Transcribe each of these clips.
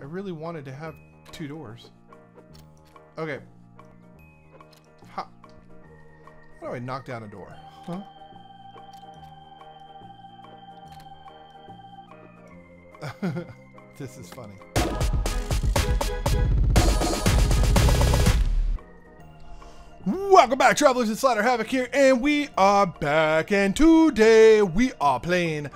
I really wanted to have two doors. Okay. How, how do I knock down a door? Huh? this is funny. Welcome back, travelers. It's Slider Havoc here, and we are back. And today we are playing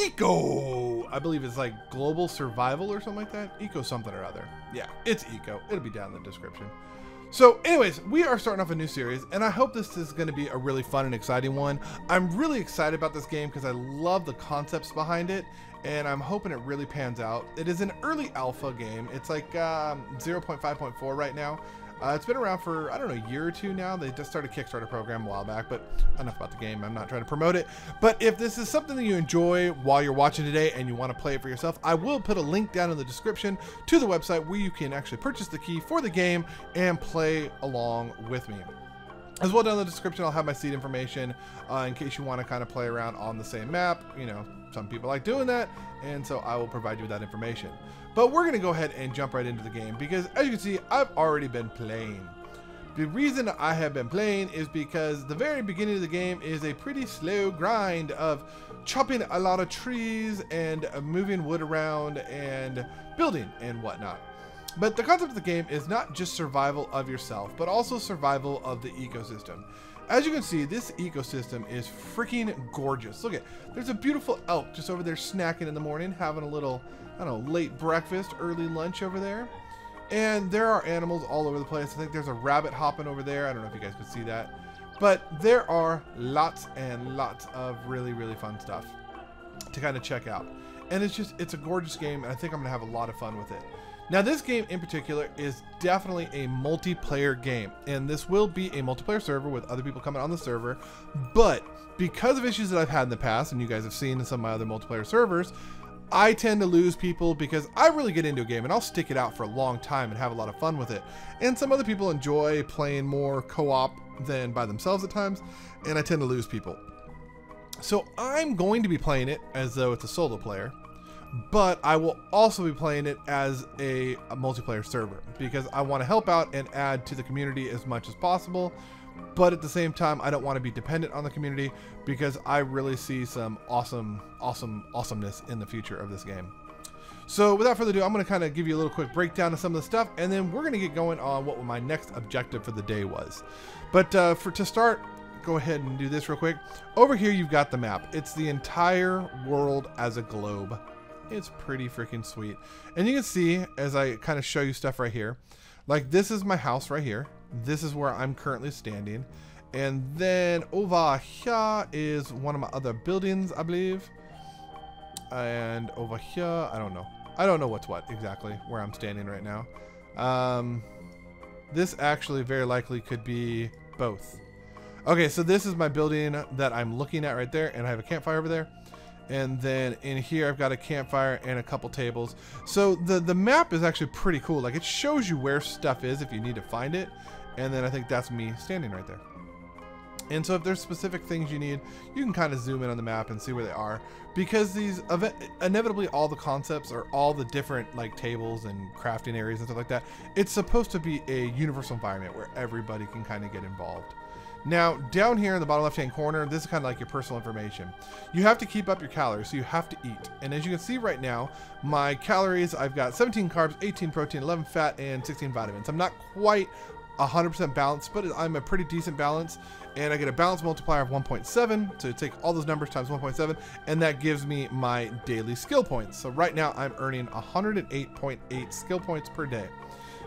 Eco. I believe it's like Global Survival or something like that. Eco something or other. Yeah, it's Eco. It'll be down in the description. So, anyways, we are starting off a new series, and I hope this is going to be a really fun and exciting one. I'm really excited about this game because I love the concepts behind it, and I'm hoping it really pans out. It is an early alpha game. It's like um, 0.5.4 right now. Uh, it's been around for, I don't know, a year or two now. They just started a Kickstarter program a while back, but enough about the game. I'm not trying to promote it. But if this is something that you enjoy while you're watching today and you want to play it for yourself, I will put a link down in the description to the website where you can actually purchase the key for the game and play along with me. As well down in the description, I'll have my seed information uh, in case you want to kind of play around on the same map. You know, some people like doing that, and so I will provide you with that information. But we're going to go ahead and jump right into the game because as you can see, I've already been playing. The reason I have been playing is because the very beginning of the game is a pretty slow grind of chopping a lot of trees and uh, moving wood around and building and whatnot. But the concept of the game is not just survival of yourself, but also survival of the ecosystem. As you can see, this ecosystem is freaking gorgeous. Look at, there's a beautiful elk just over there snacking in the morning, having a little, I don't know, late breakfast, early lunch over there. And there are animals all over the place. I think there's a rabbit hopping over there. I don't know if you guys could see that. But there are lots and lots of really, really fun stuff to kind of check out. And it's just, it's a gorgeous game, and I think I'm going to have a lot of fun with it. Now, this game in particular is definitely a multiplayer game, and this will be a multiplayer server with other people coming on the server. But because of issues that I've had in the past, and you guys have seen in some of my other multiplayer servers, I tend to lose people because I really get into a game and I'll stick it out for a long time and have a lot of fun with it. And some other people enjoy playing more co op than by themselves at times, and I tend to lose people. So I'm going to be playing it as though it's a solo player but I will also be playing it as a, a multiplayer server because I want to help out and add to the community as much as possible. But at the same time, I don't want to be dependent on the community because I really see some awesome, awesome, awesomeness in the future of this game. So without further ado, I'm going to kind of give you a little quick breakdown of some of the stuff, and then we're going to get going on what my next objective for the day was. But uh, for to start, go ahead and do this real quick. Over here, you've got the map. It's the entire world as a globe. It's pretty freaking sweet. And you can see as I kind of show you stuff right here, like this is my house right here. This is where I'm currently standing. And then over here is one of my other buildings, I believe. And over here, I don't know. I don't know what's what exactly where I'm standing right now. Um, this actually very likely could be both. Okay, so this is my building that I'm looking at right there, and I have a campfire over there and then in here I've got a campfire and a couple tables. So the the map is actually pretty cool. Like it shows you where stuff is if you need to find it, and then I think that's me standing right there. And so if there's specific things you need, you can kind of zoom in on the map and see where they are. Because these, inevitably all the concepts are all the different like tables and crafting areas and stuff like that. It's supposed to be a universal environment where everybody can kind of get involved. Now, down here in the bottom left-hand corner, this is kind of like your personal information. You have to keep up your calories, so you have to eat. And as you can see right now, my calories, I've got 17 carbs, 18 protein, 11 fat, and 16 vitamins. I'm not quite 100% balanced, but I'm a pretty decent balance. And I get a balance multiplier of 1.7, so take all those numbers times 1.7, and that gives me my daily skill points. So right now I'm earning 108.8 skill points per day.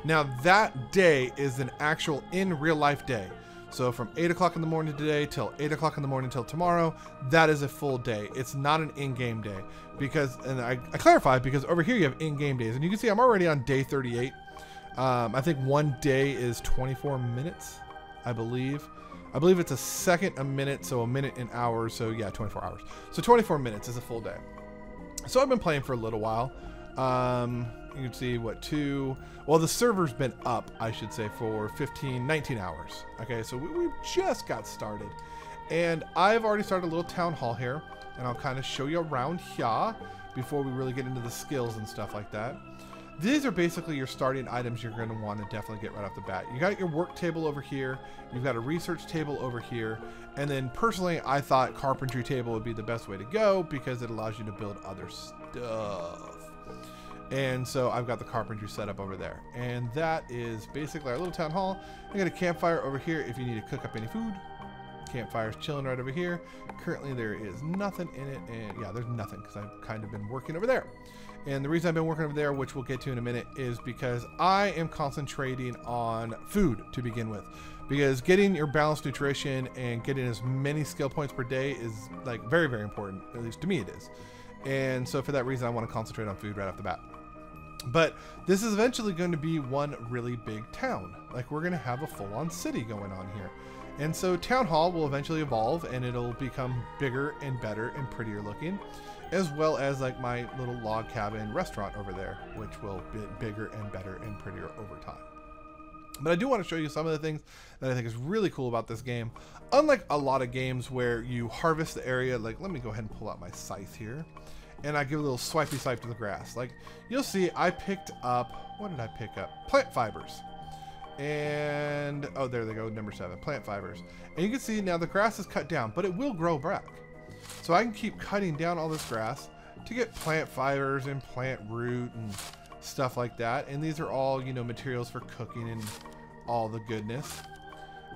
Now that day is an actual in real life day. So from 8 o'clock in the morning today till 8 o'clock in the morning till tomorrow, that is a full day. It's not an in-game day. Because, and I, I clarify, because over here you have in-game days. And you can see I'm already on day 38. Um, I think one day is 24 minutes, I believe. I believe it's a second a minute, so a minute an hour. So yeah, 24 hours. So 24 minutes is a full day. So I've been playing for a little while. Um, you can see what two well the server's been up i should say for 15 19 hours okay so we, we just got started and i've already started a little town hall here and i'll kind of show you around here before we really get into the skills and stuff like that these are basically your starting items you're going to want to definitely get right off the bat. You got your work table over here, you've got a research table over here, and then personally, I thought carpentry table would be the best way to go because it allows you to build other stuff. And so I've got the carpentry set up over there. And that is basically our little town hall. I got a campfire over here if you need to cook up any food. Campfire's chilling right over here. Currently there is nothing in it. And yeah, there's nothing because I've kind of been working over there. And the reason I've been working over there, which we'll get to in a minute, is because I am concentrating on food to begin with. Because getting your balanced nutrition and getting as many skill points per day is like very, very important. At least to me it is. And so for that reason, I want to concentrate on food right off the bat. But this is eventually going to be one really big town. Like we're going to have a full-on city going on here. And so Town Hall will eventually evolve and it'll become bigger and better and prettier looking, as well as like my little log cabin restaurant over there, which will be bigger and better and prettier over time. But I do want to show you some of the things that I think is really cool about this game. Unlike a lot of games where you harvest the area, like let me go ahead and pull out my scythe here and I give a little swipey swipe to the grass. Like you'll see, I picked up, what did I pick up? Plant fibers. And, oh, there they go, number seven, plant fibers. And you can see now the grass is cut down, but it will grow back. So I can keep cutting down all this grass to get plant fibers and plant root and stuff like that. And these are all, you know, materials for cooking and all the goodness.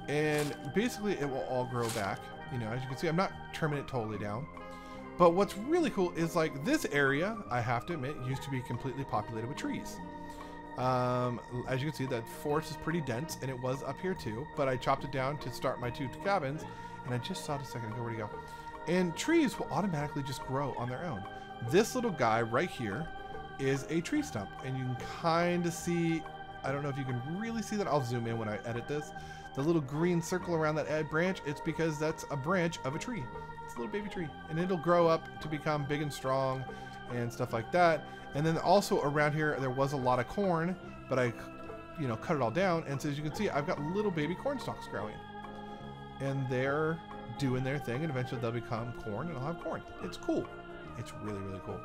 And basically it will all grow back. You know, as you can see, I'm not trimming it totally down. But what's really cool is like this area, I have to admit, used to be completely populated with trees. Um, as you can see, that forest is pretty dense, and it was up here too, but I chopped it down to start my two cabins, and I just saw it a second ago, where'd he go? And trees will automatically just grow on their own. This little guy right here is a tree stump, and you can kind of see, I don't know if you can really see that, I'll zoom in when I edit this, the little green circle around that branch, it's because that's a branch of a tree. It's a little baby tree. And it'll grow up to become big and strong and stuff like that. And then also around here, there was a lot of corn, but I, you know, cut it all down. And so as you can see, I've got little baby corn stalks growing. And they're doing their thing, and eventually they'll become corn, and I'll have corn. It's cool. It's really, really cool.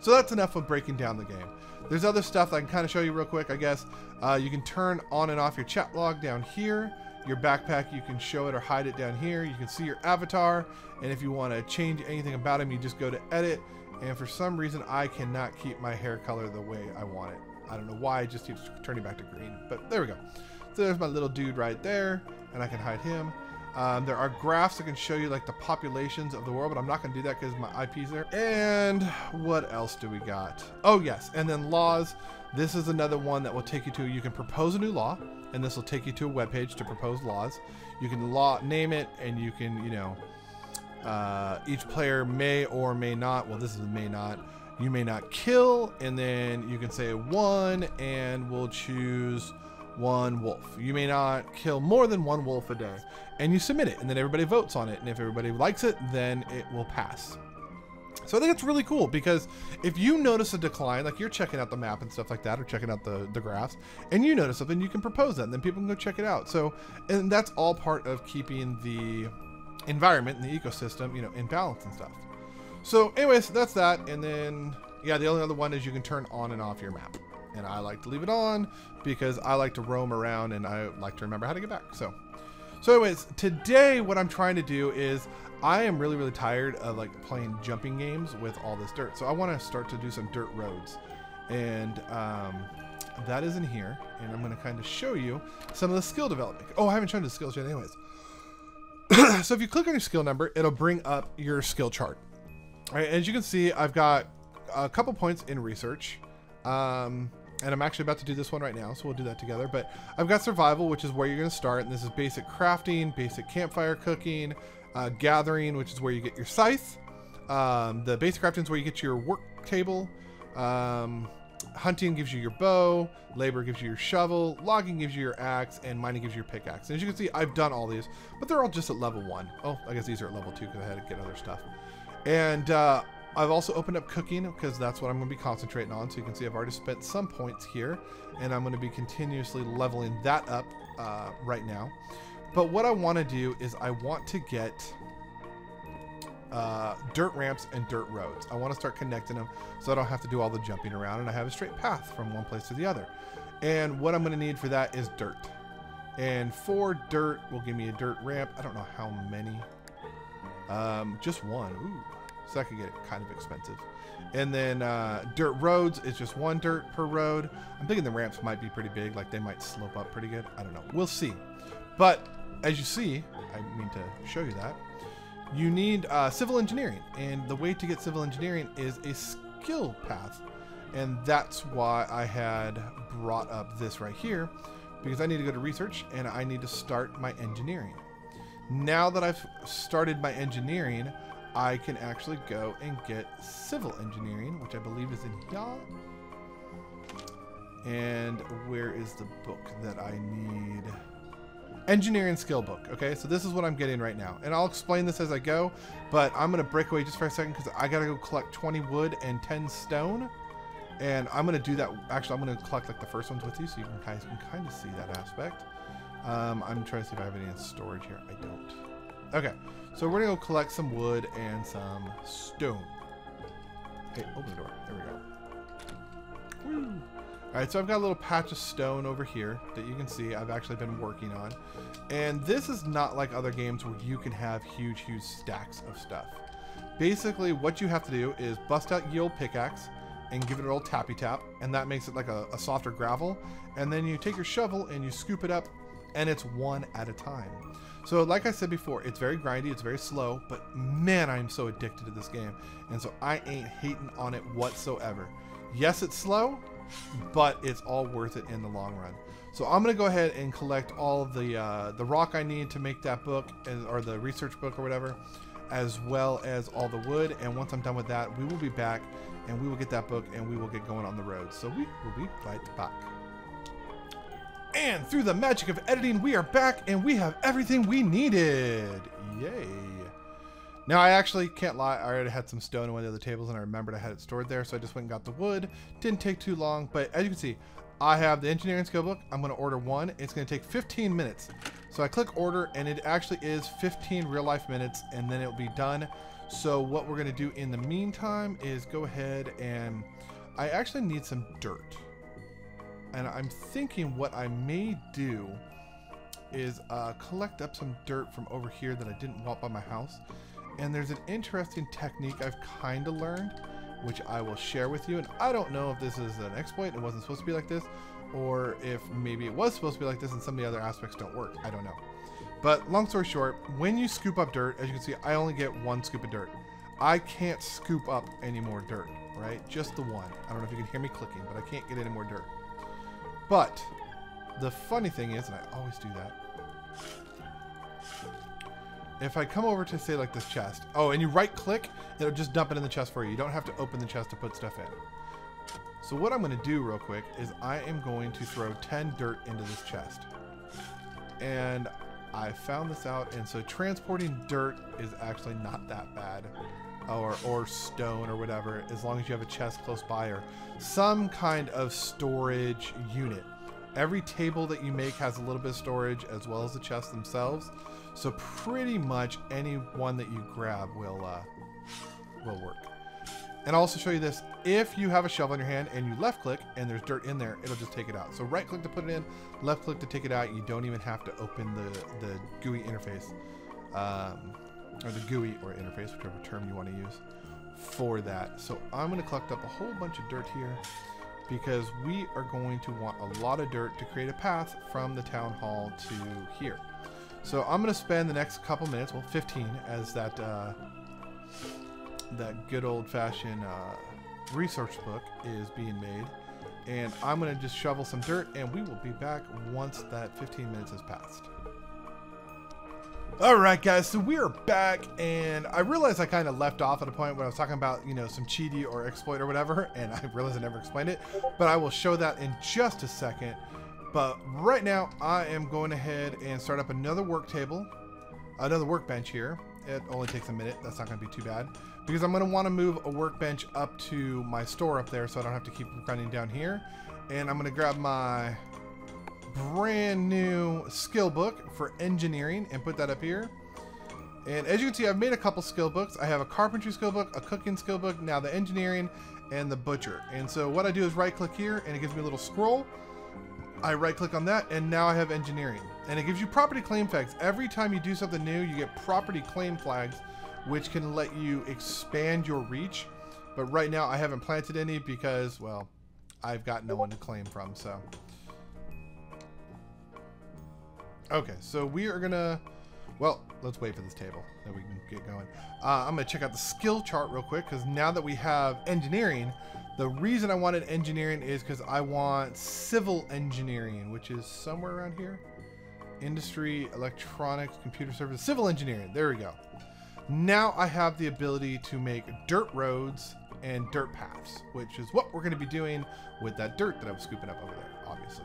So that's enough of breaking down the game. There's other stuff I can kind of show you real quick, I guess. Uh, you can turn on and off your chat log down here. Your backpack, you can show it or hide it down here. You can see your avatar, and if you want to change anything about him, you just go to edit. And for some reason, I cannot keep my hair color the way I want it. I don't know why, it just keeps turning back to green. But there we go. So there's my little dude right there, and I can hide him. Um, there are graphs that can show you like the populations of the world, but I'm not going to do that because my IP's there. And what else do we got? Oh, yes. And then laws. This is another one that will take you to, you can propose a new law, and this will take you to a web page to propose laws. You can law name it, and you can, you know, uh, each player may or may not, well, this is may not, you may not kill, and then you can say one, and we'll choose one wolf. You may not kill more than one wolf a day. And you submit it, and then everybody votes on it. And if everybody likes it, then it will pass. So I think it's really cool because if you notice a decline, like you're checking out the map and stuff like that, or checking out the, the graphs, and you notice something, you can propose that, and then people can go check it out. So, and that's all part of keeping the environment and the ecosystem, you know, in balance and stuff. So anyways, that's that. And then, yeah, the only other one is you can turn on and off your map and I like to leave it on because I like to roam around and I like to remember how to get back. So, so anyways, today what I'm trying to do is I am really, really tired of like playing jumping games with all this dirt. So I want to start to do some dirt roads and um, that is in here. And I'm going to kind of show you some of the skill development. Oh, I haven't shown the skills yet anyways. so if you click on your skill number, it'll bring up your skill chart. All right, as you can see, I've got a couple points in research. Um, and I'm actually about to do this one right now, so we'll do that together. But I've got survival, which is where you're going to start, and this is basic crafting, basic campfire cooking, uh, gathering, which is where you get your scythe. Um, the basic crafting is where you get your work table. Um, hunting gives you your bow, labor gives you your shovel, logging gives you your axe, and mining gives you your pickaxe. And as you can see, I've done all these, but they're all just at level one. Oh, I guess these are at level two because I had to get other stuff. And uh, I've also opened up cooking because that's what I'm going to be concentrating on. So you can see I've already spent some points here and I'm going to be continuously leveling that up uh, right now. But what I want to do is I want to get uh, dirt ramps and dirt roads. I want to start connecting them so I don't have to do all the jumping around and I have a straight path from one place to the other. And what I'm going to need for that is dirt. And four dirt will give me a dirt ramp. I don't know how many. Um, just one. Ooh. So that could get kind of expensive. And then uh, dirt roads is just one dirt per road. I'm thinking the ramps might be pretty big. Like they might slope up pretty good. I don't know. We'll see. But as you see, I mean to show you that, you need uh, civil engineering. And the way to get civil engineering is a skill path. And that's why I had brought up this right here because I need to go to research and I need to start my engineering. Now that I've started my engineering, I can actually go and get civil engineering, which I believe is in here. And where is the book that I need? Engineering skill book. Okay, so this is what I'm getting right now. And I'll explain this as I go, but I'm going to break away just for a second because I got to go collect 20 wood and 10 stone. And I'm going to do that. Actually, I'm going to collect like the first ones with you so you guys can kind of see that aspect. Um, I'm trying to see if I have any in storage here. I don't. Okay, so we're to go collect some wood and some stone. Hey, open the door. There we go. Woo. Alright, so I've got a little patch of stone over here that you can see I've actually been working on. And this is not like other games where you can have huge, huge stacks of stuff. Basically, what you have to do is bust out old pickaxe, and give it a little tappy tap, and that makes it like a, a softer gravel. And then you take your shovel and you scoop it up, and it's one at a time. So like I said before, it's very grindy, it's very slow, but man, I'm so addicted to this game. And so I ain't hating on it whatsoever. Yes, it's slow, but it's all worth it in the long run. So I'm gonna go ahead and collect all the uh, the rock I need to make that book, or the research book or whatever, as well as all the wood. And once I'm done with that, we will be back and we will get that book and we will get going on the road. So we will be right back. And through the magic of editing, we are back and we have everything we needed. Yay. Now, I actually can't lie, I already had some stone on one of the other tables and I remembered I had it stored there, so I just went and got the wood. Didn't take too long, but as you can see, I have the engineering skill book. I'm going to order one. It's going to take 15 minutes. So I click order and it actually is 15 real life minutes and then it'll be done. So what we're going to do in the meantime is go ahead and I actually need some dirt. And I'm thinking what I may do is uh, collect up some dirt from over here that I didn't want by my house. And there's an interesting technique I've kind of learned, which I will share with you. And I don't know if this is an exploit, it wasn't supposed to be like this, or if maybe it was supposed to be like this and some of the other aspects don't work. I don't know. But long story short, when you scoop up dirt, as you can see, I only get one scoop of dirt. I can't scoop up any more dirt, right? Just the one. I don't know if you can hear me clicking, but I can't get any more dirt. But the funny thing is, and I always do that, if I come over to say like this chest, oh, and you right click, it'll just dump it in the chest for you. You don't have to open the chest to put stuff in. So what I'm going to do real quick is I am going to throw 10 dirt into this chest. And I found this out, and so transporting dirt is actually not that bad. Or, or stone or whatever, as long as you have a chest close by or some kind of storage unit. Every table that you make has a little bit of storage as well as the chests themselves. So pretty much any one that you grab will uh, will work. And I'll also show you this. If you have a shovel in your hand and you left click and there's dirt in there, it'll just take it out. So right click to put it in, left click to take it out. You don't even have to open the, the GUI interface. Um, or the GUI or interface, whichever term you want to use for that. So I'm going to collect up a whole bunch of dirt here because we are going to want a lot of dirt to create a path from the town hall to here. So I'm going to spend the next couple minutes, well 15, as that uh, that good old-fashioned uh, research book is being made. And I'm going to just shovel some dirt, and we will be back once that 15 minutes has passed. Alright guys, so we are back, and I realized I kind of left off at a point when I was talking about, you know, some cheaty or exploit or whatever, and I realized I never explained it, but I will show that in just a second. But right now, I am going ahead and start up another work table, another workbench here, it only takes a minute. That's not going to be too bad. Because I'm going to want to move a workbench up to my store up there so I don't have to keep running down here. And I'm going to grab my brand new skill book for engineering and put that up here. And as you can see, I've made a couple skill books. I have a carpentry skill book, a cooking skill book, now the engineering, and the butcher. And so what I do is right click here, and it gives me a little scroll. I right click on that, and now I have engineering. And it gives you property claim flags. Every time you do something new, you get property claim flags, which can let you expand your reach. But right now, I haven't planted any because, well, I've got no one to claim from, so. Okay, so we are gonna, well, let's wait for this table that we can get going. Uh, I'm gonna check out the skill chart real quick because now that we have engineering, the reason I wanted engineering is because I want civil engineering, which is somewhere around here. Industry, electronics, computer service, civil engineering. There we go. Now I have the ability to make dirt roads and dirt paths, which is what we're to be doing with that dirt that I was scooping up over there, obviously.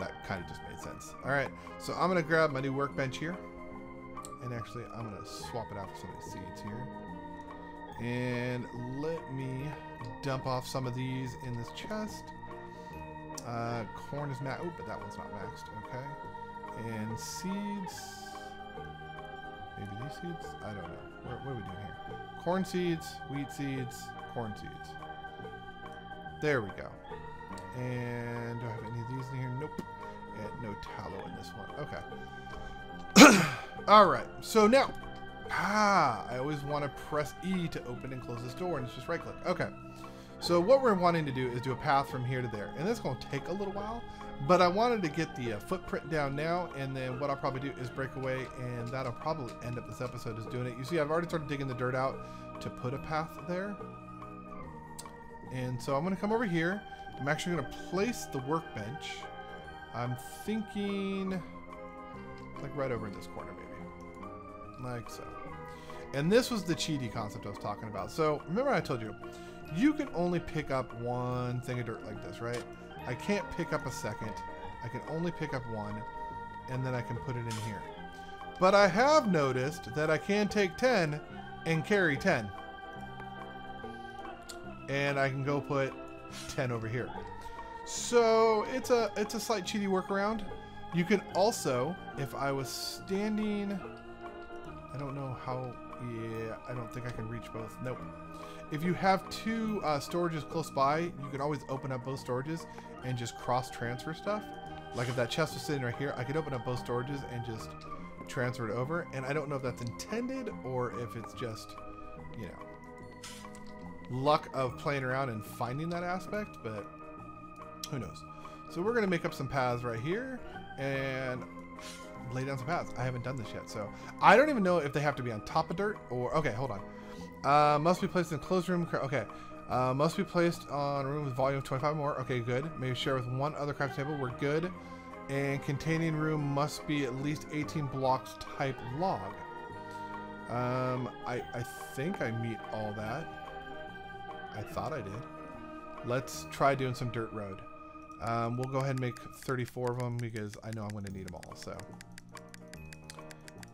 That kind of just made sense. All right, so I'm to grab my new workbench here. And actually, I'm to swap it out for some of the seeds here. And let me dump off some of these in this chest. Uh, corn is maxed. But that one's not maxed. Okay. And seeds. Maybe these seeds? I don't know. What, what are we doing here? Corn seeds, wheat seeds, corn seeds. There we go. And do I have any of these in here? Nope. And no tallow in this one. Okay. All right. So now, ah, I always want to press E to open and close this door, and it's just right click. Okay. So what we're wanting to do is do a path from here to there. And that's going to take a little while, but I wanted to get the uh, footprint down now, and then what I'll probably do is break away, and that'll probably end up this episode is doing it. You see, I've already started digging the dirt out to put a path there. And so I'm going to come over here. I'm actually going to place the workbench. I'm thinking like right over in this corner, maybe. Like so. And this was the cheaty concept I was talking about. So remember I told you, you can only pick up one thing of dirt like this, right? I can't pick up a second. I can only pick up one, and then I can put it in here. But I have noticed that I can take 10 and carry 10. And I can go put 10 over here. So it's a it's a slight cheaty workaround. You can also, if I was standing, I don't know how, yeah, I don't think I can reach both. Nope. If you have two uh, storages close by, you can always open up both storages and just cross transfer stuff. Like if that chest was sitting right here, I could open up both storages and just transfer it over. And I don't know if that's intended or if it's just, you know, luck of playing around and finding that aspect, but who knows. So we're going to make up some paths right here and lay down some paths. I haven't done this yet, so I don't even know if they have to be on top of dirt or... Okay, hold on. Uh, must be placed in a closed room. Okay. Uh, must be placed on a room with volume of 25 more. Okay, good. Maybe share with one other craft table. We're good. And containing room must be at least 18 blocks type log. Um, I, I think I meet all that. I thought I did. Let's try doing some dirt road. Um, we'll go ahead and make 34 of them because I know I'm going to need them all. So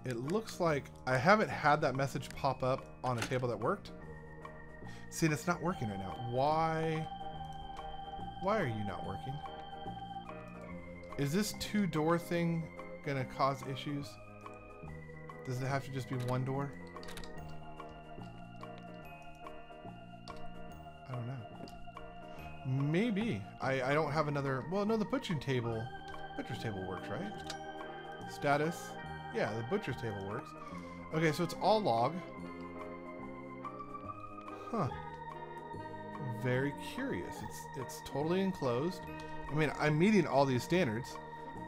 it looks like I haven't had that message pop up on a table that worked. See, it's not working right now. Why? Why are you not working? Is this two door thing gonna cause issues? Does it have to just be one door? Maybe. I, I don't have another... Well, no, the butchering table... Butcher's table works, right? Status. Yeah, the butcher's table works. Okay, so it's all log. Huh. Very curious. It's it's totally enclosed. I mean, I'm meeting all these standards.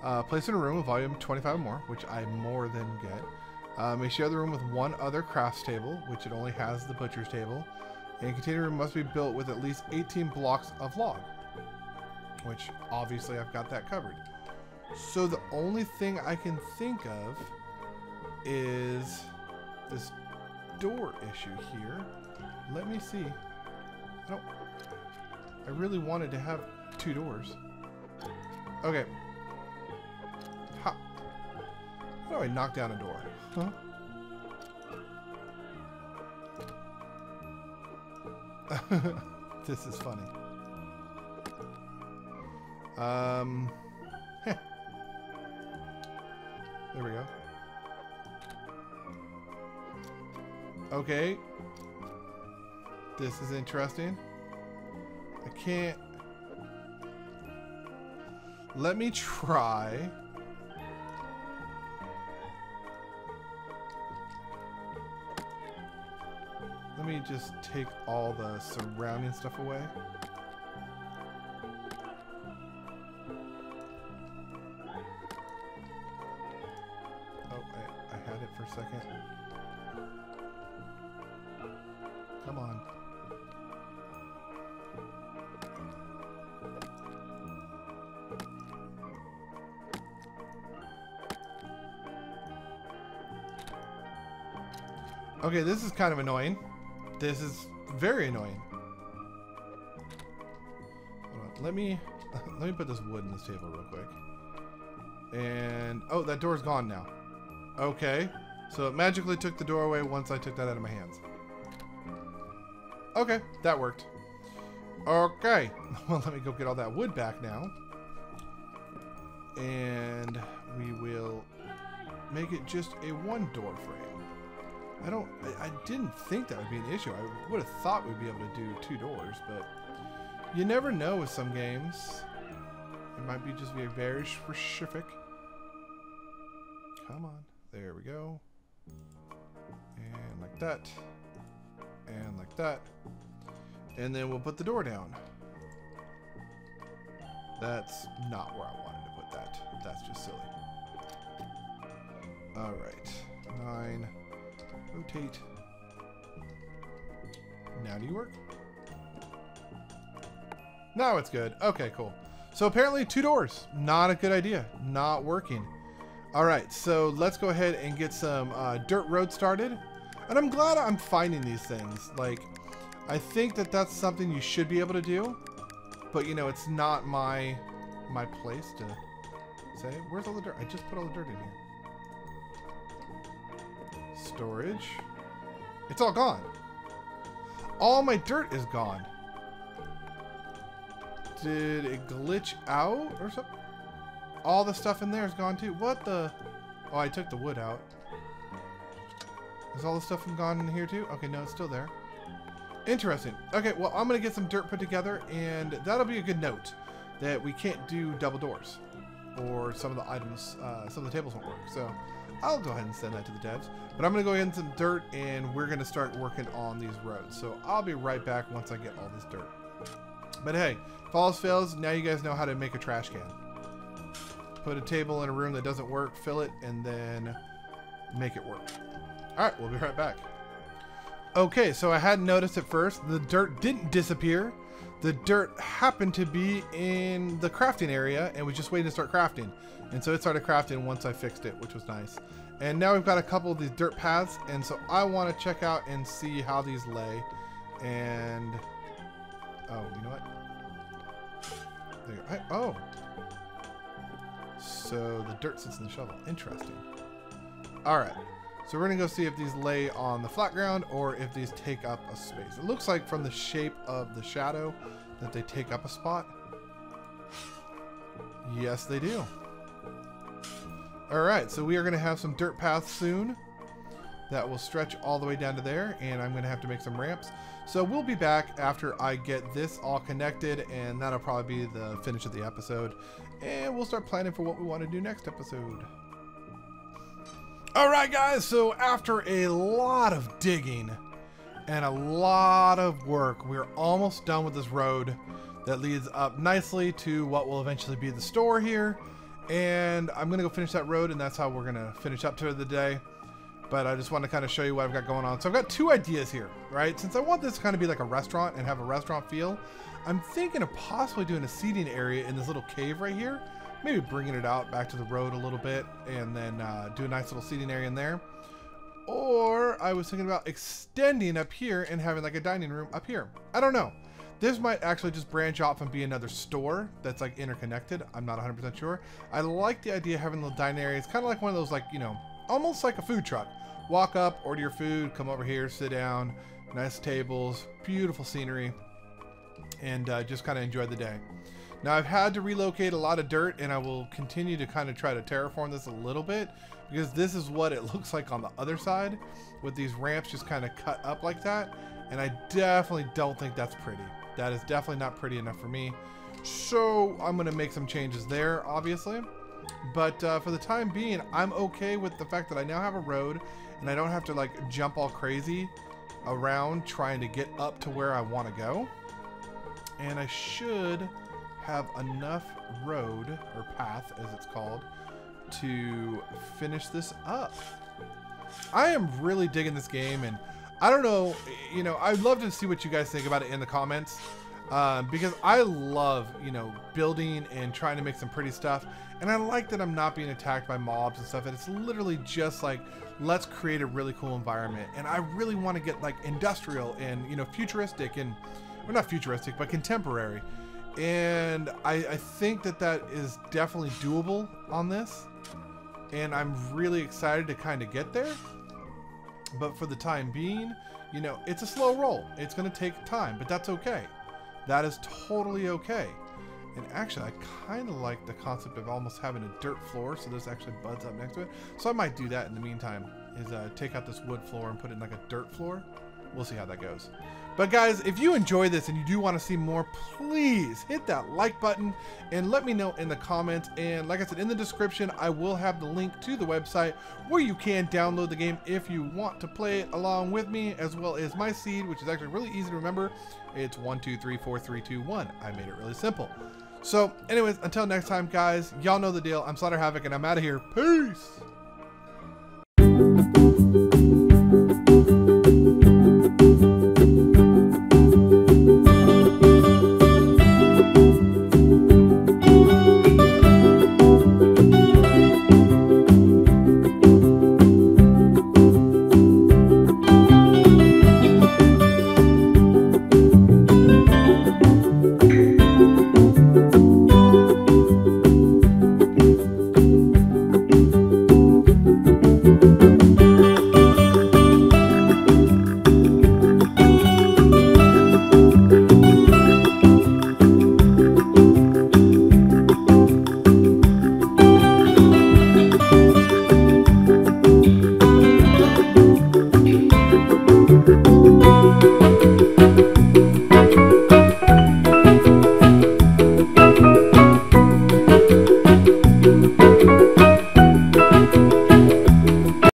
Uh, place in a room with volume 25 or more, which I more than get. Uh, may share the room with one other crafts table, which it only has the butcher's table. And container must be built with at least 18 blocks of log, which obviously I've got that covered. So the only thing I can think of is this door issue here. Let me see. I don't... I really wanted to have two doors. Okay. How do I knock down a door? Huh? this is funny. Um, there we go. Okay. This is interesting. I can't... Let me try... me just take all the surrounding stuff away. Oh, I, I had it for a second. Come on. Okay, this is kind of annoying. This is very annoying. Let me let me put this wood in this table real quick. And oh, that door's gone now. Okay. So it magically took the door away once I took that out of my hands. Okay, that worked. Okay. Well, let me go get all that wood back now. And we will make it just a one door frame. I don't, I, I didn't think that would be an issue. I would have thought we'd be able to do two doors, but you never know with some games. It might be just be a very specific. Come on. There we go. And like that. And like that. And then we'll put the door down. That's not where I wanted to put that. That's just silly. Alright. Nine. Rotate. Now do you work? Now it's good. Okay, cool. So apparently two doors. Not a good idea. Not working. All right, so let's go ahead and get some uh, dirt road started. And I'm glad I'm finding these things. Like, I think that that's something you should be able to do. But, you know, it's not my my place to say. Where's all the dirt? I just put all the dirt in here. Storage. It's all gone. All my dirt is gone. Did it glitch out or something? All the stuff in there is gone too. What the? Oh, I took the wood out. Is all the stuff gone in here too? Okay, no, it's still there. Interesting. Okay, well, I'm going to get some dirt put together, and that'll be a good note that we can't do double doors. Or some of the items, uh, some of the tables won't work. So I'll go ahead and send that to the devs. But I'm going to go get some dirt, and we're going to start working on these roads. So I'll be right back once I get all this dirt. But hey, falls fails, now you guys know how to make a trash can. Put a table in a room that doesn't work, fill it, and then make it work. Alright, we'll be right back. Okay, so I hadn't noticed at first. The dirt didn't disappear. The dirt happened to be in the crafting area and was just waiting to start crafting. And so it started crafting once I fixed it, which was nice. And now we've got a couple of these dirt paths, and so I want to check out and see how these lay. And... Oh, you know what? I, oh! So the dirt sits in the shovel. Interesting. Alright. So we're to go see if these lay on the flat ground or if these take up a space. It looks like from the shape of the shadow that they take up a spot. Yes, they do. Alright, so we are to have some dirt paths soon that will stretch all the way down to there, and I'm to have to make some ramps. So we'll be back after I get this all connected, and that'll probably be the finish of the episode. And we'll start planning for what we want to do next episode. Alright guys, so after a lot of digging and a lot of work, we're almost done with this road that leads up nicely to what will eventually be the store here. And I'm going to go finish that road, and that's how we're going to finish up to the day. But I just want to kind of show you what I've got going on. So I've got two ideas here, right? Since I want this to kind of be like a restaurant and have a restaurant feel, I'm thinking of possibly doing a seating area in this little cave right here maybe bringing it out back to the road a little bit and then uh, do a nice little seating area in there. Or I was thinking about extending up here and having like a dining room up here. I don't know. This might actually just branch off and be another store that's like interconnected. I'm not 100% sure. I like the idea of having little dining area. It's kind of like one of those like, you know, almost like a food truck. Walk up, order your food, come over here, sit down, nice tables, beautiful scenery, and uh, just kind of enjoy the day. Now I've had to relocate a lot of dirt and I will continue to kind of try to terraform this a little bit because this is what it looks like on the other side with these ramps just kind of cut up like that. And I definitely don't think that's pretty. That is definitely not pretty enough for me. So I'm going to make some changes there, obviously. But uh, for the time being, I'm okay with the fact that I now have a road and I don't have to like jump all crazy around trying to get up to where I want to go. And I should have enough road, or path as it's called, to finish this up. I am really digging this game, and I don't know, you know, I'd love to see what you guys think about it in the comments. Um, because I love, you know, building and trying to make some pretty stuff. And I like that I'm not being attacked by mobs and stuff. And it's literally just like, let's create a really cool environment. And I really want to get like industrial and, you know, futuristic and, or not futuristic, but contemporary. And I, I think that that is definitely doable on this. And I'm really excited to kind of get there. But for the time being, you know, it's a slow roll. It's going to take time, but that's okay. That is totally okay. And actually, I kind of like the concept of almost having a dirt floor, so this actually buds up next to it. So I might do that in the meantime, is uh, take out this wood floor and put in like a dirt floor. We'll see how that goes. But guys, if you enjoy this and you do want to see more, please hit that like button and let me know in the comments. And like I said, in the description, I will have the link to the website where you can download the game if you want to play it along with me, as well as my seed, which is actually really easy to remember. It's one, two, three, four, three, two, one. I made it really simple. So anyways, until next time, guys, y'all know the deal. I'm Slider Havoc, and I'm out of here. Peace!